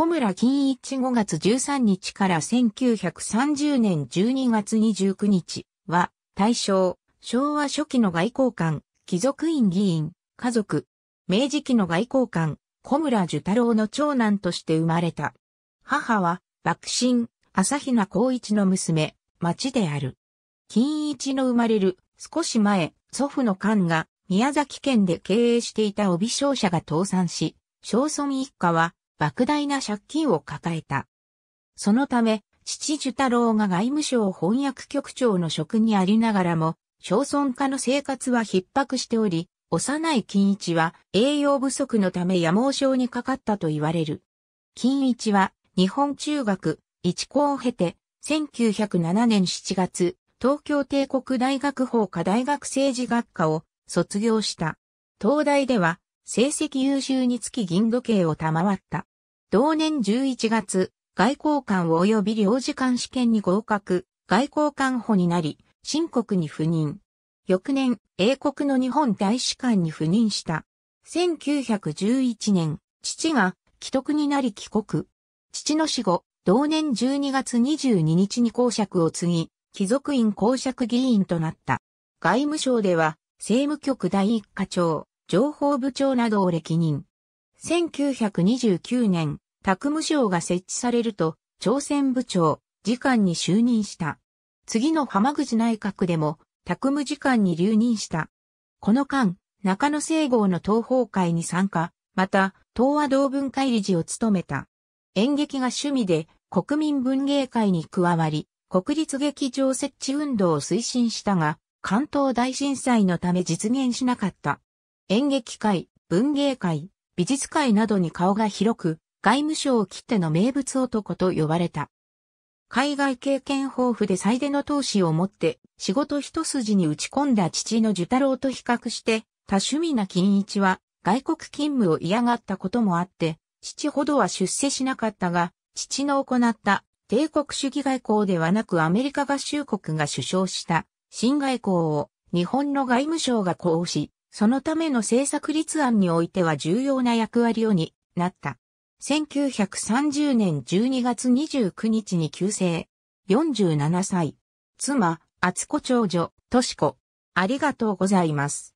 小村金一5月13日から1930年12月29日は、大正、昭和初期の外交官、貴族院議員、家族、明治期の外交官、小村寿太郎の長男として生まれた。母は、幕臣、朝比奈光一の娘、町である。金一の生まれる少し前、祖父の官が宮崎県で経営していた帯商社が倒産し、正村一家は莫大な借金を抱えた。そのため、父寿太郎が外務省翻訳局長の職にありながらも、小村家の生活は逼迫しており、幼い金一は栄養不足のため野毛症にかかったと言われる。金一は日本中学一校を経て、1907年7月、東京帝国大学法科大学政治学科を卒業した。東大では成績優秀につき銀時計を賜った。同年11月、外交官及び領事館試験に合格、外交官補になり、新国に赴任。翌年、英国の日本大使館に赴任した。1911年、父が既得になり帰国。父の死後、同年12月22日に公爵を継ぎ、貴族院公爵議員となった。外務省では、政務局第一課長、情報部長などを歴任。1929年、宅務省が設置されると、朝鮮部長、次官に就任した。次の浜口内閣でも、宅務次官に留任した。この間、中野西郷の東方会に参加、また、東和道文会理事を務めた。演劇が趣味で、国民文芸会に加わり、国立劇場設置運動を推進したが、関東大震災のため実現しなかった。演劇会、文芸会、美術界などに顔が広く、外務省を切っての名物男と呼ばれた。海外経験豊富で最大の投資を持って仕事一筋に打ち込んだ父の寿太郎と比較して多趣味な金一は外国勤務を嫌がったこともあって父ほどは出世しなかったが父の行った帝国主義外交ではなくアメリカ合衆国が首相した新外交を日本の外務省が行しそのための政策立案においては重要な役割を担った。1930年12月29日に急逝。47歳。妻、厚子長女、とし子。ありがとうございます。